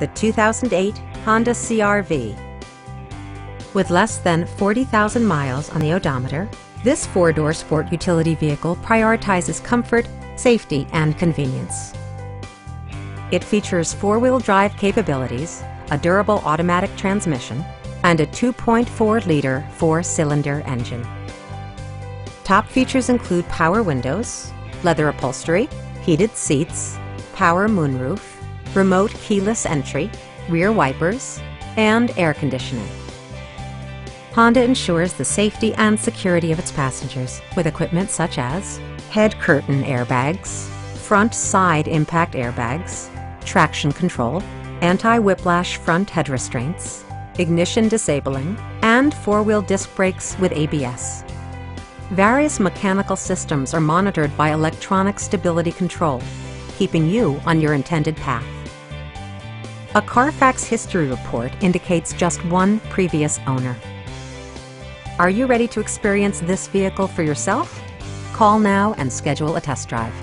the 2008 Honda CR-V. With less than 40,000 miles on the odometer, this four-door sport utility vehicle prioritizes comfort, safety, and convenience. It features four-wheel drive capabilities, a durable automatic transmission, and a 2.4-liter four-cylinder engine. Top features include power windows, leather upholstery, heated seats, power moonroof, remote keyless entry, rear wipers, and air conditioning. Honda ensures the safety and security of its passengers with equipment such as head curtain airbags, front side impact airbags, traction control, anti-whiplash front head restraints, ignition disabling, and four-wheel disc brakes with ABS. Various mechanical systems are monitored by electronic stability control, keeping you on your intended path. A Carfax history report indicates just one previous owner. Are you ready to experience this vehicle for yourself? Call now and schedule a test drive.